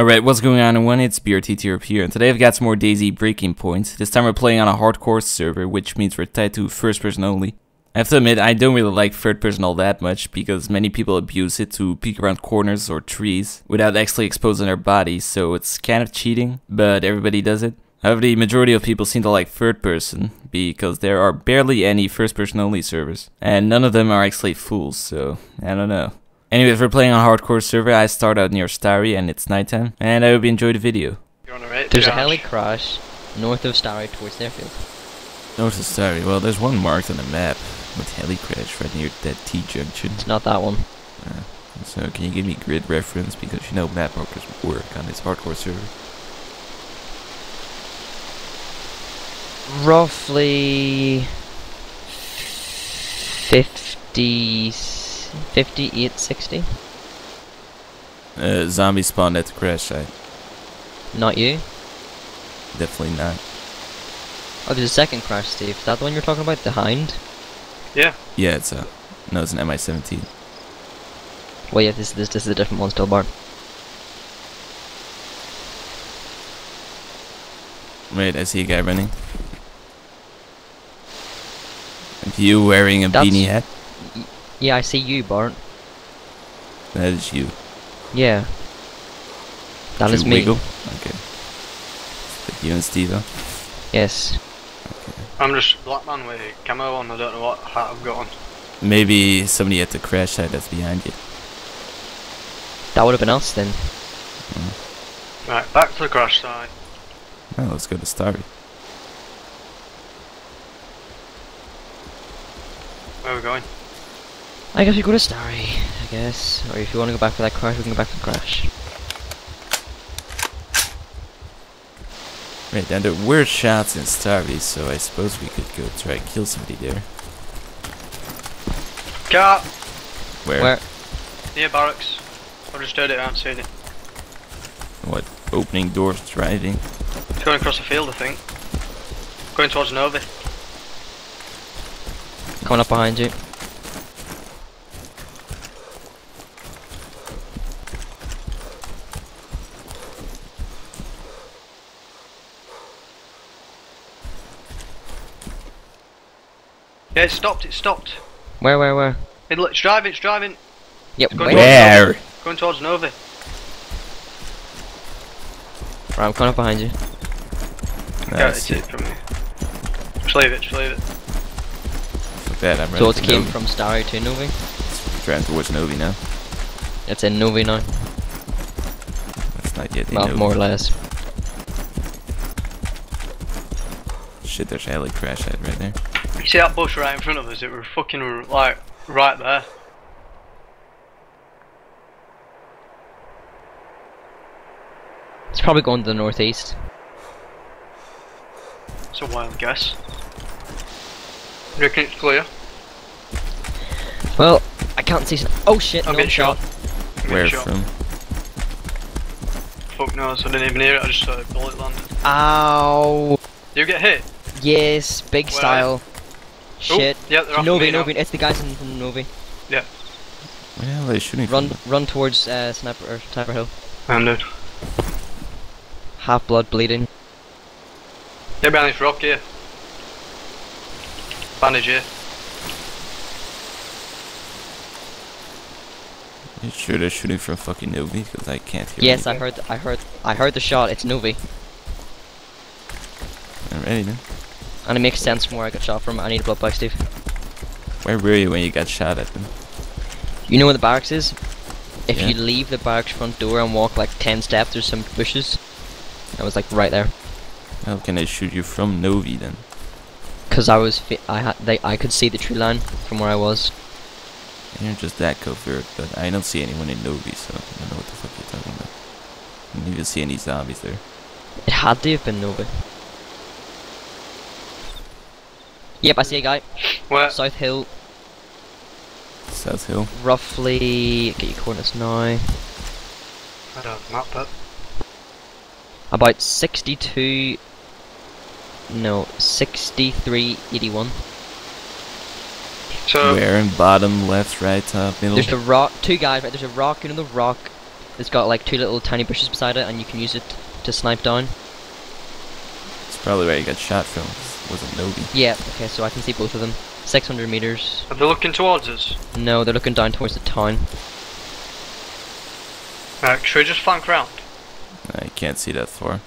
Alright, what's going on everyone? It's BRTTRP here, and today I've got some more DayZ Breaking points. This time we're playing on a hardcore server, which means we're tied to first person only. I have to admit, I don't really like third person all that much, because many people abuse it to peek around corners or trees without actually exposing their bodies, so it's kind of cheating, but everybody does it. However, the majority of people seem to like third person, because there are barely any first person only servers, and none of them are actually fools, so I don't know. Anyways, we're playing on hardcore server. I start out near Stary and it's nighttime, and I hope you enjoy the video. The right There's a heli crash north of Stary towards their field. North of Stary. Well, there's one marked on the map with heli crash right near that T junction. It's not that one. Uh, so can you give me grid reference because you know map markers work on this hardcore server. Roughly 50, 58, 60. Uh, zombie spawned at the crash site. Not you. Definitely not. Oh, there's a second crash, Steve. Is that the one you're talking about? The Hind? Yeah. Yeah, it's a no, it's an MI-17. Well, yeah, this, this, this is a different one still, Bart. Wait, I see a guy running. Are you wearing a That's- beanie hat? Yeah, I see you, Bart. That is you. Yeah. That Did is you me. Wiggle? Okay. But you and Steve, huh? Yes. I'm just black man with camo on. I don't know what hat I've got on. Maybe somebody at the crash site that's behind you. That would have been us then. Right, back to the crash site. Oh, let's go to Stary. Where are we going? I guess we go to Stary, I guess. Or if you want to go back for that crash, we can go back for the crash. Right, and there were shots in Stary, so I suppose we could go try and kill somebody there. Car! Where? Where? Near barracks. I've just heard it, I haven't seen it. What? Opening doors, driving. It's going across the field, I think. Going towards Novi. Coming up behind you. Yeah, it stopped, it stopped. Where, where, where? It, it's driving, it's driving. Yep, It's going where? Where? Going towards Novi. Right, I'm coming up behind you. yeah, That's it's it it. from me. Just leave it, just leave it. Fuck that, I'm So it came Novi. from Stary to Novi? It's Driving towards Novi now. It's in Novi now. That's not yet in Well, Novi. more or less. Shit, there's a heli crash site right there. You see that bush right in front of us? It were fucking, like, right there. It's probably going to the northeast. It's a wild guess. You reckon it's clear? Well, I can't see. s- Oh shit! I'm no getting shot. shot. I'm getting Where shot. from? Fuck knows, I didn't even hear it, I just saw a bullet land. Ow! You get hit? Yes, big Where? style. Shit. Yeah, they're off Novi, me now. Novi. It's the guys in from Novi. Yeah, Yeah, the hell are they shooting Run, from? run towards uh, Sniper or Sniper Hill. I'm dead. Half blood bleeding. They're behind this rock here. Bandage here. You sure they're shooting from fucking Novi? Because I can't hear Yes, I heard. I heard. I heard the shot. It's Novi, Alrighty then. And it makes sense from where I got shot from. I need a blood bag, Steve. Where were you when you got shot at them? You know where the barracks is? If Yeah. you leave the barracks front door and walk like ten steps, there's some bushes. I was like right there, How can they shoot you from Novi then? cause I was. Fi- I had. They. I could see the tree line from where I was. You're just that covert, but I don't see anyone in Novi, so I don't know what the fuck you're talking about. I don't even see any zombies there. It had to have been Novi. Yep, I see a guy. Where? South Hill, South Hill. roughly. Get your coordinates now. I don't map that. About 62. No, 6381. So, Where in bottom, left, right, top, middle? There's a rock. Two guys, right? There's a rock. You know the rock It's got like two little tiny bushes beside it, and you can use it to snipe down. It's probably where you got shot from. Wasn't Novi. Yeah. Okay, so I can see both of them. 600 meters. Are they looking towards us? No, they're looking down towards the town. Right, should we just flank round? I can't see that far.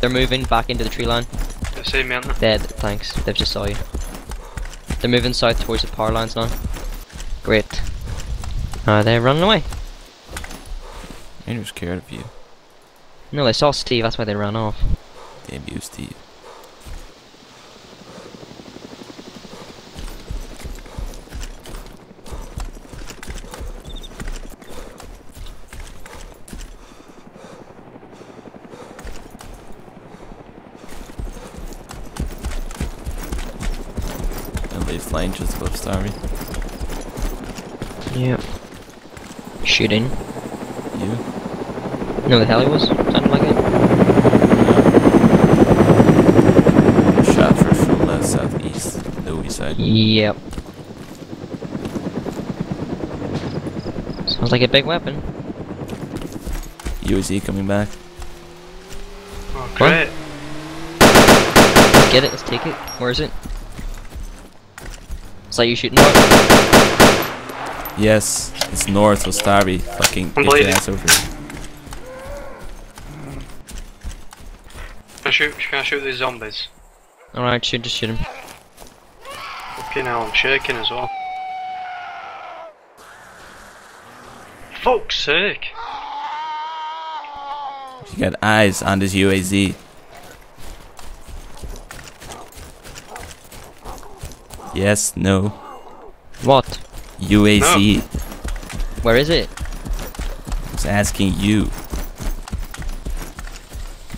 They're moving back into the tree line. They see me, aren't they? Dead. Thanks. They've just saw you. They're moving south towards the power lines now. Great. Ah, Are they running away? Maybe they're scared of you. No, they saw Steve. That's why they ran off. Damn you, Steve. And they flying just above Stary. Yep. Shooting. You? No, the hell he was. Sounded like it. Shot for from uh, the southeast, Novi side. Yep. Sounds like a big weapon. UAZ coming back. Oh, great. Get it, let's take it. Where is it? Is that you shooting north? Yes, it's north of Stary. Fucking I'm get your ass over here. Can I shoot, can I shoot these zombies? Alright, shoot, just shoot him. Fucking hell, I'm shaking as well. Fuck's sake! You got eyes on this UAZ. Yes, no. What? UAZ. Where is it? I was asking you.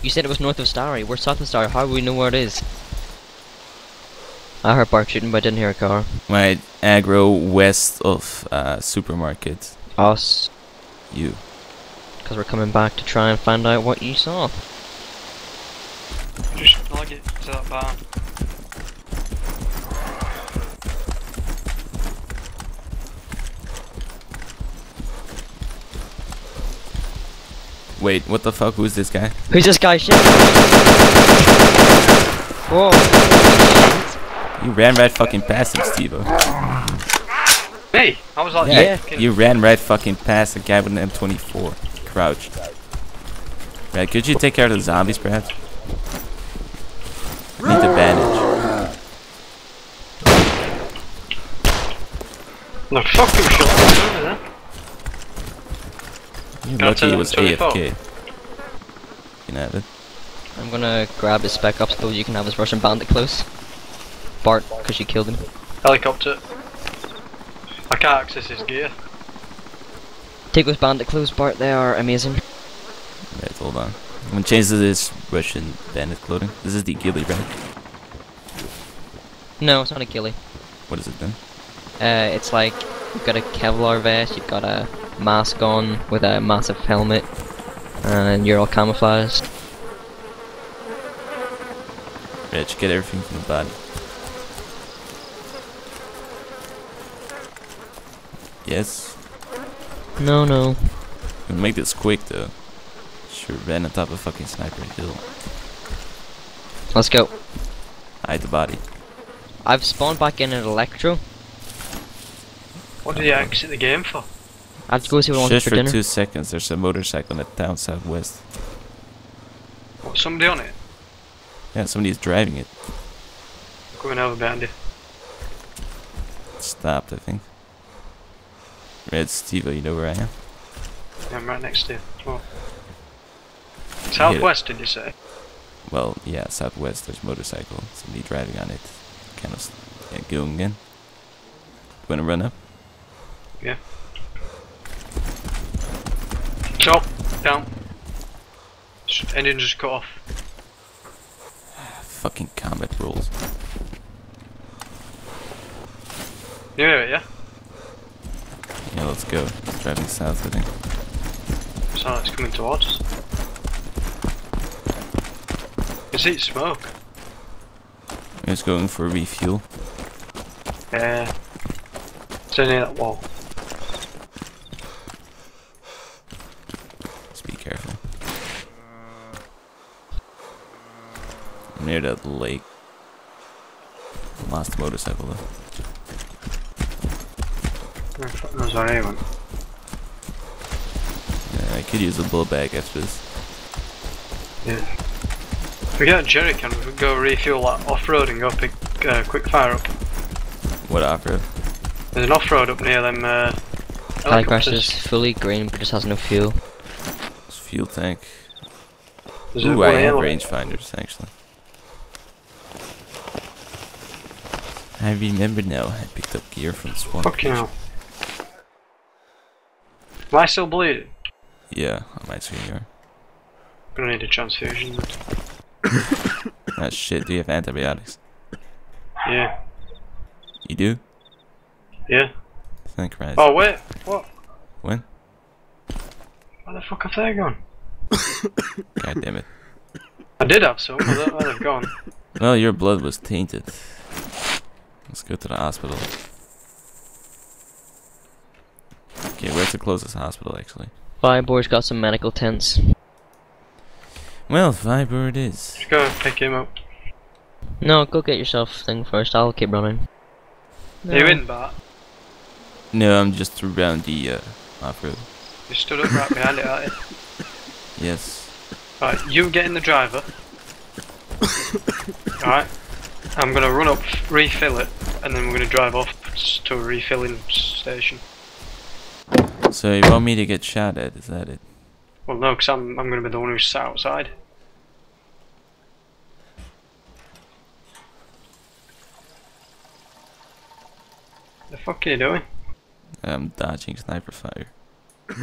You said it was north of Stary. We're south of Stary. How do we know where it is? I heard Bart shooting, but I didn't hear a car. My aggro west of uh, supermarket. Us. You. Because we're coming back to try and find out what you saw. Just log it to that barn. Wait, what the fuck? Who's this guy? Who's this guy shit? Whoa. You ran right fucking past him, Stevo. Hey, I was like, Yeah. fucking- You ran right fucking past the guy with an M24. Crouched. Right, could you take care of the zombies, perhaps? Need the bandage. The fuck you shot me over there? You're Got lucky to he was AFK. You can have it. I'm gonna grab his spec up so you can have his Russian bandit close. Bart, because you killed him. Helicopter. I can't access his gear. Take those bandit clothes, Bart. They are amazing. Right, hold on. I'm gonna change to this Russian bandit clothing. This is the ghillie, right? No, it's not a ghillie. What is it then? Uh, it's like you've got a Kevlar vest, you've got a mask on with a massive helmet, and you're all camouflaged. Rich, get everything from the body. Yes. No, no. We'll make this quick though. Sure, ran on top of fucking sniper hill. Let's go. Hide the body. I've spawned back in an Electro. What did you exit the game for? I have to go see what I wanted Just for for dinner. two seconds, there's a motorcycle in the town southwest. Somebody on it? Yeah, somebody's driving it. Going over behind you. Stopped, I think. Red Steve, you know where I am? Yeah, I'm right next to you. Come on. Southwest, did you say? Well, yeah, southwest, there's motorcycle. Somebody driving on it. Kind of s- yeah, going in. You wanna run up? Chop, down. Engine just cut off. Fucking combat rules. You hear it, yeah? Yeah, let's go. It's driving south, I think. So it's coming towards us. You see it smoke? It's going for refuel. Yeah. It's near that wall. Near that lake. Lost the motorcycle though. Fuck knows I went. Yeah, I could use a bull bag after this. Yeah. If we get a jerry can, we could go refuel that off-road and go pick uh, quick fire up. What off-road? There's an off-road up near them uh, Helicraft helicopters. is fully green but just has no fuel. It's fuel tank. There's Ooh, I have here. rangefinders actually. I remember now. I picked up gear from Swan. Fucking hell. Am I still bleeding? Yeah, I might see you. Gonna need a transfusion. Ah shit, do you have antibiotics? Yeah. You do? Yeah. Thank Christ. Oh wait, what? When? Where the fuck have they gone? God damn it. I did have some, I don't know where they've gone. Well, your blood was tainted. Let's go to the hospital. Okay, where's the closest hospital actually? Vybor's got some medical tents. Well, Vybor it is. Just go pick him up. No, go get yourself thing first. I'll keep running. Are you in, Bart? No, I'm just around the uh, off-road. You stood up right behind it, aren't you? Yes. Right, you get in the driver. Alright. I'm gonna run up, refill it, and then we're gonna drive off to a refilling station. So you want me to get shot at? Is that it? Well, no, because I'm, I'm gonna be the one who's sat outside. The fuck are you doing? I'm dodging sniper fire.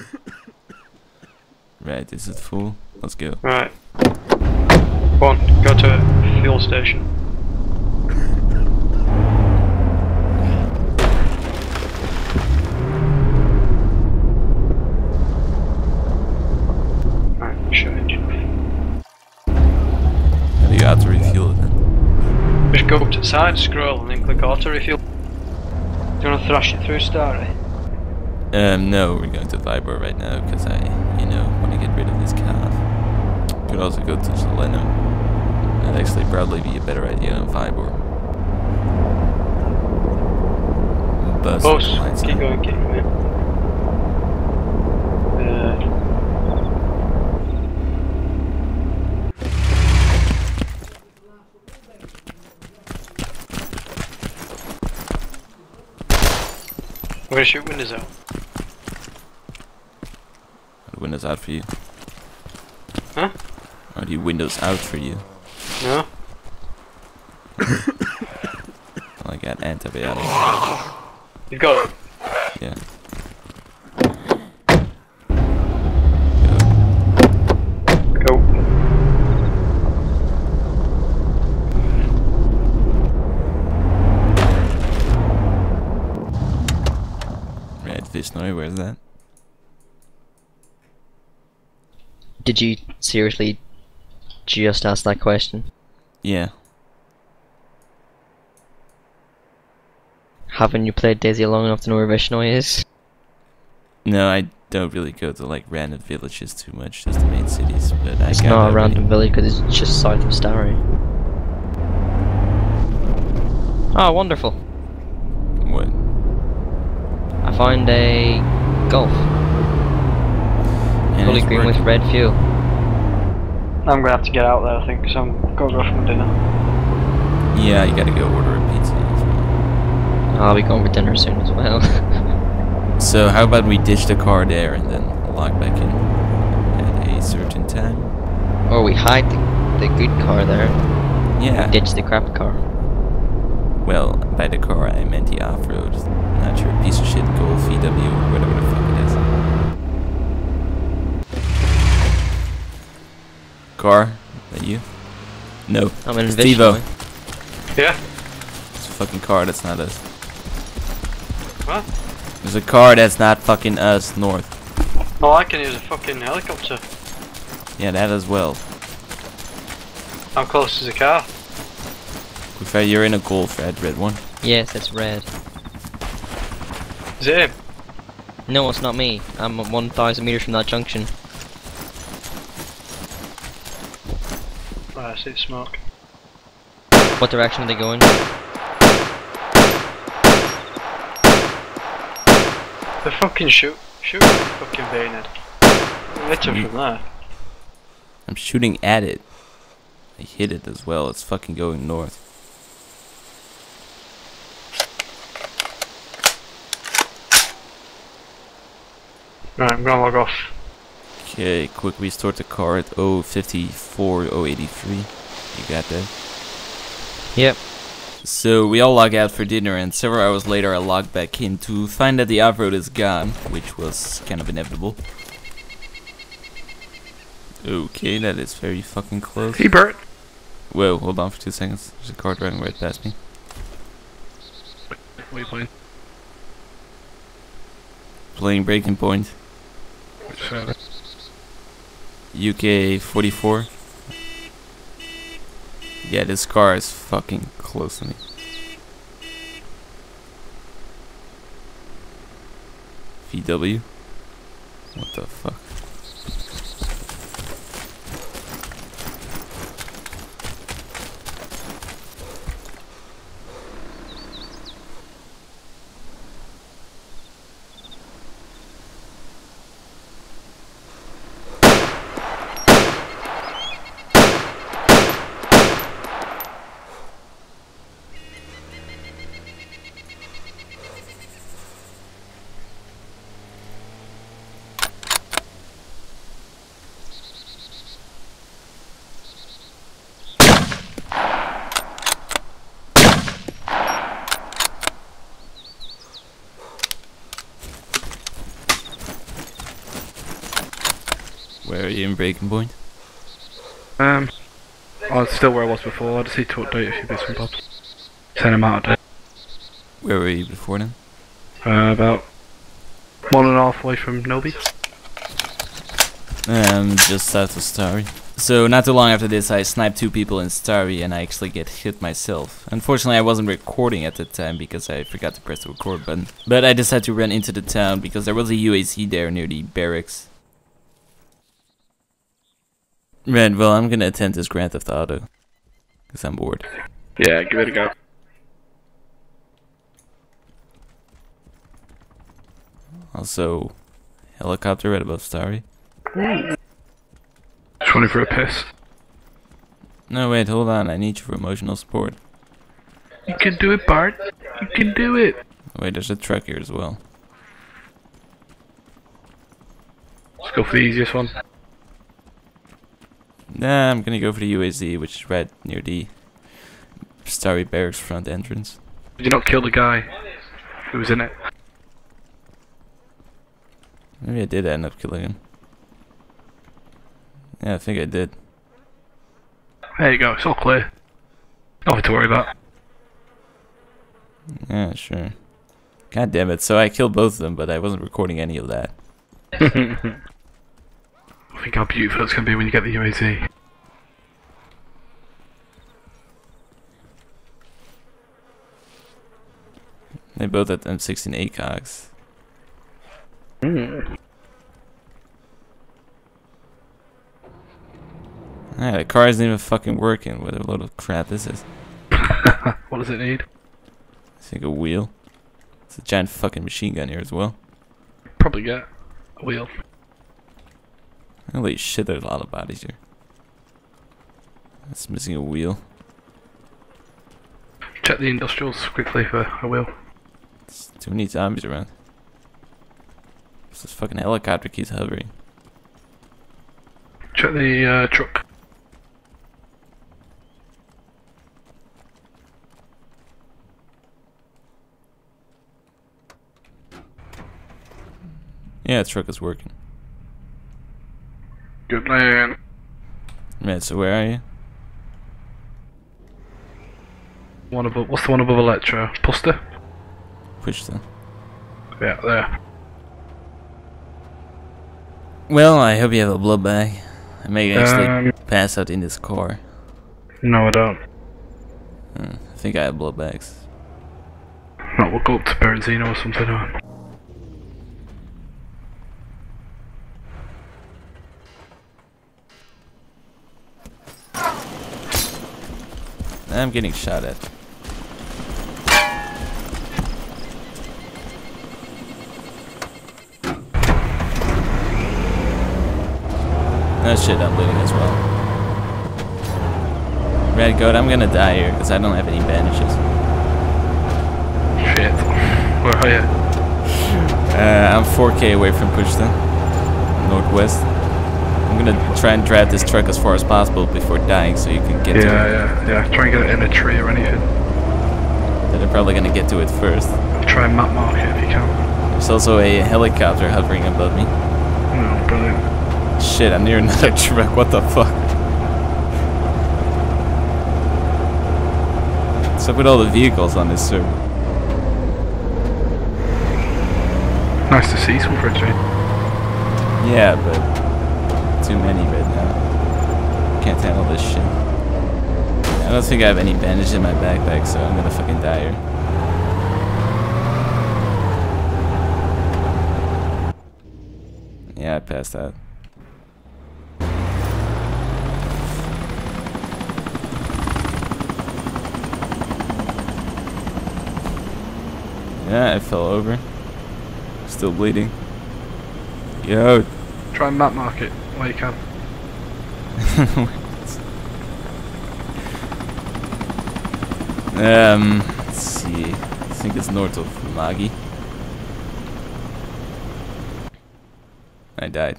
right, is it full? Let's go. Right. Go on, go to a fuel station. Go up to the side, scroll, and then click auto refuel. Do you want to thrash it through Stary? Um, no, we're going to Vybor right now because I, you know, want to get rid of this calf. Could also go to Soleno. That'd actually probably be a better idea on Vybor. Bus Boss, keep going, keep going. Uh, we're gonna shoot windows out. Are windows out for you? Huh? Are the windows out for you? No? I got antibiotics. You've got it. Yeah. Go. Red Vyshnoye, where's that? Did you seriously just ask that question? Yeah. Haven't you played DayZ long enough to know where Vyshnoye is? No, I don't really go to like random villages too much, just the main cities. But I It's got not a random village because it's just south of Stary. Oh, wonderful. What? I found a Golf. And Fully green with red fuel. I'm gonna have to get out there, I think, because I'm going to go for my dinner. Yeah, you gotta go order a pizza. I'll be going for dinner soon as well. So how about we ditch the car there and then log back in at a certain time? or we hide the, the good car there, Yeah. ditch the crap car. Well, by the car I meant the off-road, not your piece of shit Golf VW or whatever the fuck it is. Car? That you? No. I'm in It's Devo. Yeah? It's a fucking car that's not us. What? There's a car that's not fucking us, north. Oh, I can use a fucking helicopter. Yeah, that as well. How close is the car? If you're in a Golf, red, red one. Yes, it's red. Is it him? No, it's not me. I'm 1,000 meters from that junction. I see smoke. What direction are they going? The fucking shoot, shoot fucking bayonet. Get him from there. I'm shooting at it. I hit it as well. It's fucking going north. Right, I'm gonna log off. Okay, quick restart the car at 054 083. You got that? Yep. So we all log out for dinner, and several hours later I log back in to find that the off-road is gone, which was kind of inevitable. Okay, that is very fucking close. Hey, Bert. Whoa, hold on for two seconds. There's a car driving right past me. What are you playing? Playing Breaking Point. Which server? UK 44. Yeah, this car is fucking close to me. VW? What the fuck? You in Breaking Point? Um, I'm still where I was before. I just need to update a few bits and bobs. Send them out. Where were you before then? Uh, about one and a half away from Novi. Um, just south of Stary. So not too long after this, I sniped two people in Stary, and I actually get hit myself. Unfortunately, I wasn't recording at the time because I forgot to press the record button. But I decided to run into the town because there was a UAZ there near the barracks. Right, well, I'm gonna attend this Grand Theft Auto. Because I'm bored. Yeah, give it a go. Also, helicopter right above Stary. Just wanted for a piss. No, wait, hold on. I need you for emotional support. You can do it, Bart. You can do it. Wait, there's a truck here as well. Let's go for the easiest one. Nah, I'm gonna go for the UAZ, which is right near the Stary Barracks front entrance. Did you not kill the guy who was in it? Maybe I did end up killing him. Yeah, I think I did. There you go. It's all clear. Nothing to worry about. Yeah, sure. God damn it, so I killed both of them, but I wasn't recording any of that. I think how beautiful it's going to be when you get the UAZ. They both had M16 ACOGs. Ah, the car isn't even fucking working. What a load of crap this is. what does it need? I think a wheel. It's a giant fucking machine gun here as well. Probably get a wheel. Holy shit, there's a lot of bodies here. It's missing a wheel. Check the industrials quickly for a wheel. It's too many zombies around. This fucking helicopter keeps hovering. Check the uh, truck. Yeah, the truck is working. Good man. Man, so where are you? One above. What's the one above Electro? Puster? Push the. Yeah, there. Well, I hope you have a blood bag. I may actually Um, pass out in this car. no, I don't. Hmm, I think I have blood bags. No, we'll go up to Berenzino or something. I'm getting shot at. Oh shit, I'm bleeding as well. Red Goat, I'm gonna die here because I don't have any bandages. Shit. Where are you? Uh, I'm 4k away from Pushton, northwest. I'm gonna try and drive this truck as far as possible before dying so you can get Yeah, to it. yeah, yeah. Try and get it in a tree or anything. Then I'm probably gonna get to it first. Try and map mark it if you can. There's also a helicopter hovering above me. Oh, brilliant. Shit, I'm near another truck, what the fuck? What's up with all the vehicles on this server? Nice to see some for a change. Yeah, but too many right now. Can't handle this shit. I don't think I have any bandage in my backpack, so I'm gonna fucking die here. Yeah, I passed out. Yeah, I fell over. Still bleeding. Yo, Try map mark where you can. um, let's see. I think it's north of Magi. I died.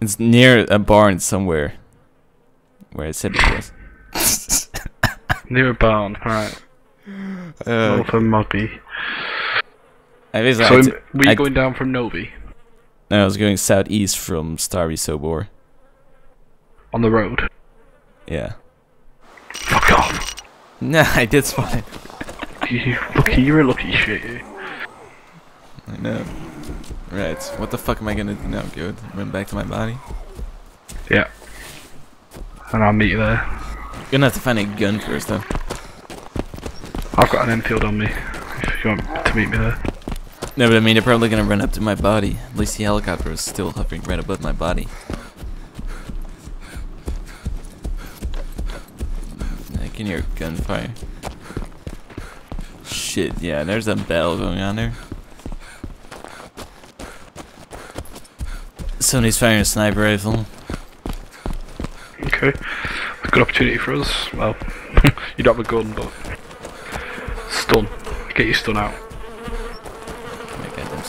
It's near a barn somewhere. Where I said it was. Near a barn, right. Uh, North of Mugby. I So, I, were you going down from Novi? No, I was going southeast from Stary Sobor. On the road? Yeah. Fuck off. No, I did spot it. You lucky, you're a lucky shit. I know. Right. What the fuck am I gonna do now? Good. Run back to my body. Yeah. And I'll meet you there. You're Gonna have to find a gun first, though. I've got an Enfield on me, if you want to meet me there. No, but I mean, they're probably gonna run up to my body. At least the helicopter is still hovering right above my body. I can hear gunfire. Shit, yeah, there's a bell going on there. Somebody's firing a sniper rifle. Okay. Good opportunity for us. Well, you don't have a gun, but stun. Get your stun out.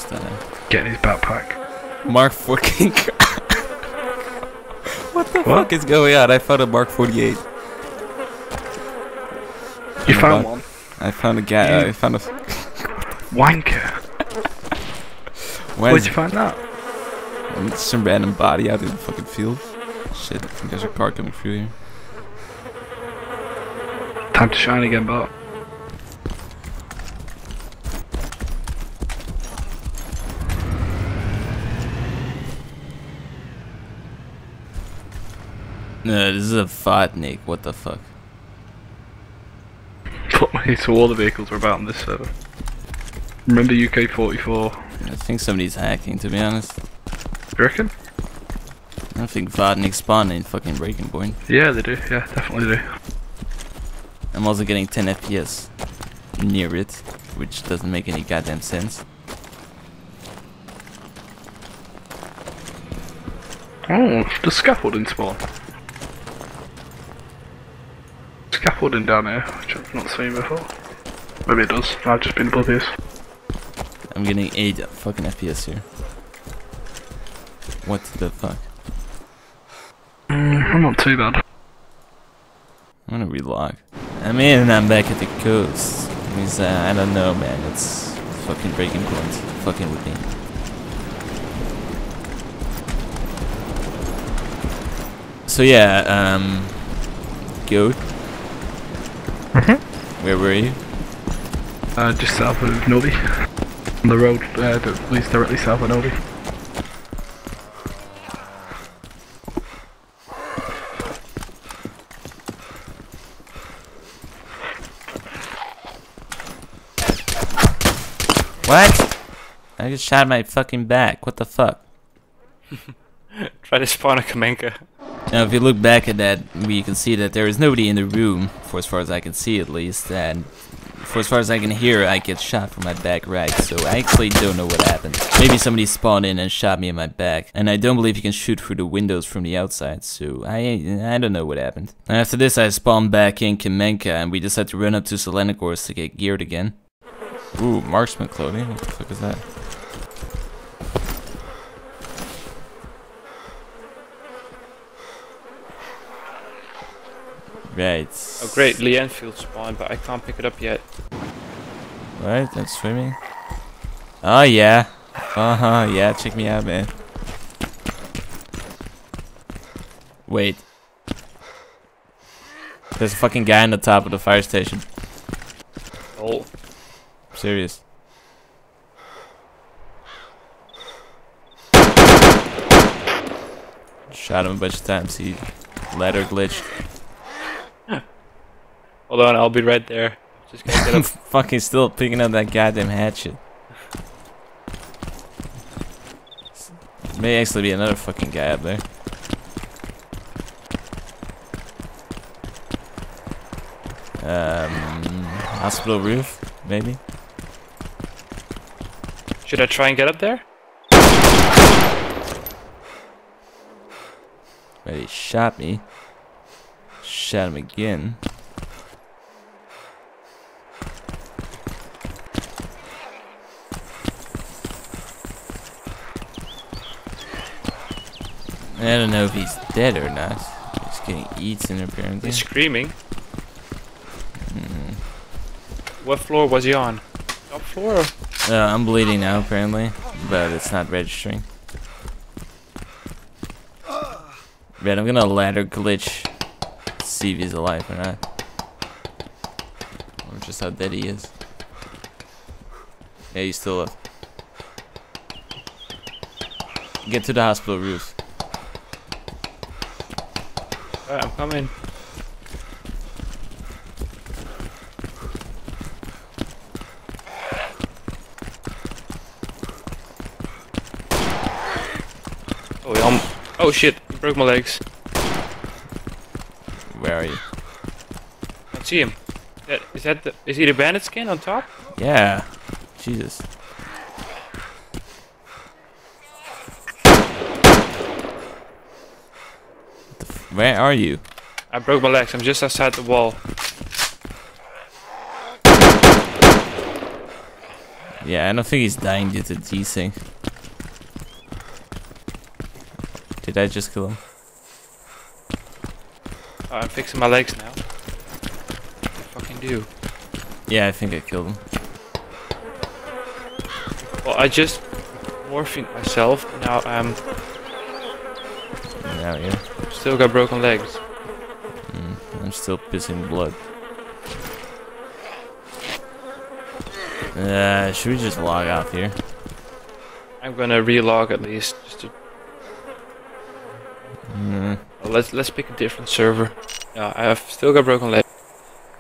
Stunner. Get in his backpack. Mark fucking. what the fuck is going on? I found a Mark 48. You Oh found one. I found a guy. I found a. Wanker. Where'd you find that? Mm, some random body out in the fucking field? Shit, I think there's a car coming through here. Time to shine again, Bart. No, this is a Vodnik. What the fuck? Put money to all the vehicles we're about on this server. Remember UK 44? I think somebody's hacking, to be honest. You reckon? I don't think Vodnik spawned in fucking Breaking Point. Yeah, they do. Yeah, definitely do. I'm also getting 10 FPS near it, which doesn't make any goddamn sense. Oh, the scaffolding spawn. Scaffolding down here, which I've not seen before. Maybe it does. I've just been oblivious. I'm getting 8 fucking FPS here. What the fuck? Mm, I'm not too bad. I'm gonna relog. I'm in and I'm back at the coast. Means uh, I don't know, man. It's fucking breaking point. Fucking with me. So yeah, um, goat. Where were you? Uh, just south of Novi. On the road uh, that leads directly south of Novi. What? I just shot my fucking back. What the fuck? Try to spawn a Kamenka. Now, if you look back at that, we can see that there is nobody in the room, for as far as I can see at least, and for as far as I can hear, I get shot from my back right, so I actually don't know what happened. Maybe somebody spawned in and shot me in my back, and I don't believe you can shoot through the windows from the outside, so I I don't know what happened. After this, I spawned back in Kamenka, and we decided to run up to Zelenogorsk to get geared again. Ooh, marksman clothing, what the fuck is that? Right. Oh great, Lee Enfield spawned, but I can't pick it up yet. Right, I'm swimming. Oh yeah. Uh huh. Yeah, check me out, man. Wait. There's a fucking guy on the top of the fire station. Oh, serious. Shot him a bunch of times. He ladder glitched. Hold on, I'll be right there. Just gonna get I'm fucking still picking up that goddamn hatchet. May actually be another fucking guy up there. Um, hospital roof, maybe. Should I try and get up there? But he shot me. Shot him again. I don't know if he's dead or not. He's getting eaten apparently. He's screaming. What floor was he on? Top floor? Uh, I'm bleeding now apparently, but it's not registering. But I'm gonna ladder glitch. See if he's alive or not. Or just how dead he is. Yeah, he's still up. Get to the hospital roof. Alright, I'm coming. Oh, he alm- oh shit, he broke my legs. Where are you? I see him. That, is that the, is he the bandit skin on top? Yeah. Jesus. What the f- Where are you? I broke my legs, I'm just outside the wall. Yeah, I don't think he's dying due to desync. Did I just kill him? Oh, I'm fixing my legs now. What the fucking do? Yeah, I think I killed him. Well, I just morphined myself. Now I'm Now yeah. Still got broken legs. Mm, I'm still pissing blood. Uh, should we just log off here? I'm gonna relog at least. Just to, Mm, well, let's let's pick a different server. Yeah, I've still got broken legs.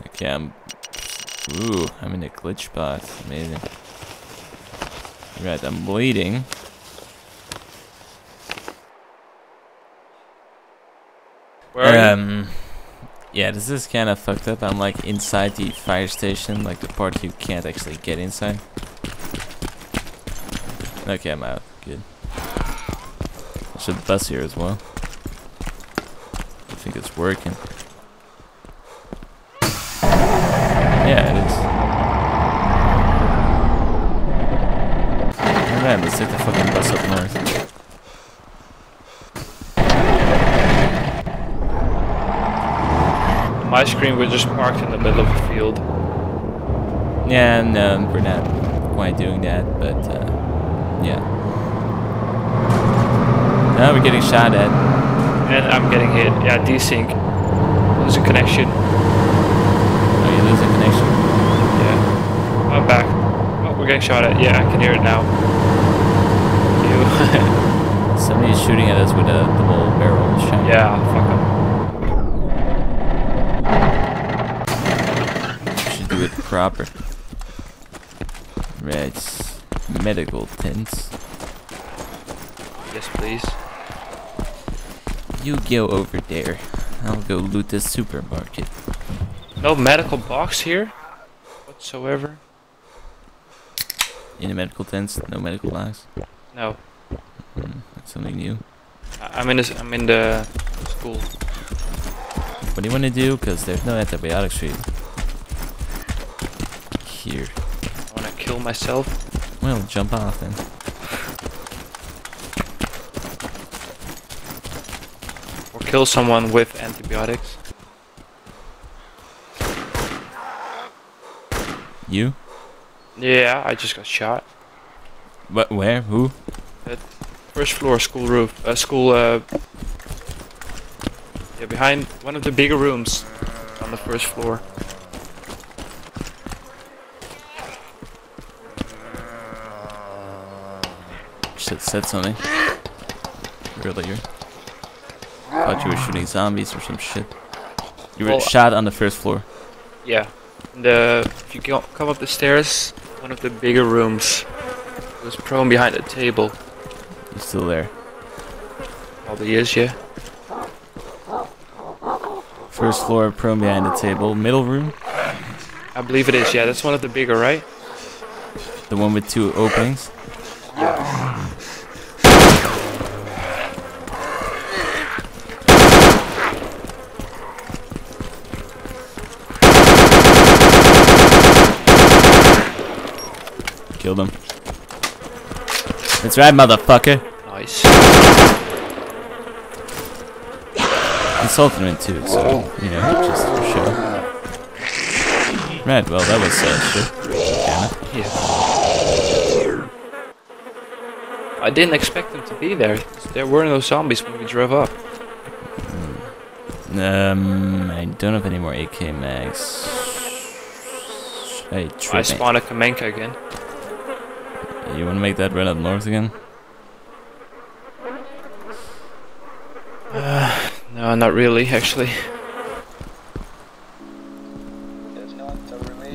okay, I'm. Ooh, I'm in a glitch spot. Amazing. Right, I'm bleeding. Where? Um, yeah, this is kind of fucked up. I'm like inside the fire station, like the part you can't actually get inside. Okay, I'm out. Good. I should bus here as well. I think it's working. Yeah, it is. Alright, let's take the fucking bus up north. My screen was just parked in the middle of a field. Yeah, no, we're not quite doing that, but uh, yeah. Now we're getting shot at. And I'm getting hit. Yeah, desync. There's a connection. Oh, you losing connection? Yeah. I'm back. Oh, we're getting shot at. Yeah, I can hear it now. You. Somebody's shooting at us with a double barrel shot. yeah, fuck 'em. We should do it proper. Right. Medical tents. Yes, please. You go over there. I'll go loot the supermarket. No medical box here whatsoever. In the medical tents, no medical bags. No, Hmm, that's something new. I'm in this. I'm in the school. What do you want to do? Because there's no antibiotics for you. Here. I want to kill myself. Well, jump off then. or kill someone with antibiotics. You? Yeah, I just got shot. What? Where? Who? First floor school roof. Uh, school. Uh, yeah, behind one of the bigger rooms on the first floor. Shit said something. Earlier. Thought you were shooting zombies or some shit. You were Well, shot on the first floor. Yeah. The if you come up the stairs, one of the bigger rooms was prone behind a table. You're still there. Probably is, yeah. First floor, prone behind the table. Middle room, I believe it is. Yeah, that's one of the bigger, right? the one with two openings. Killed him. That's right, motherfucker. Nice. Insulted him too, so, you know, just for show. Right, well, that was uh, shit. Damn it. Yeah. I didn't expect them to be there. There were no zombies when we drove up. Um, I don't have any more AK mags. Hey, I tripping. spawned a Kamenka again. You want to make that run up north again? No, not really, actually.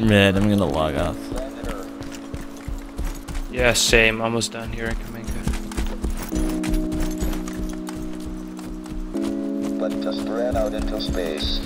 Red, I'm gonna log off. Yeah, same. Almost done here in Kamenka. but just ran out into space.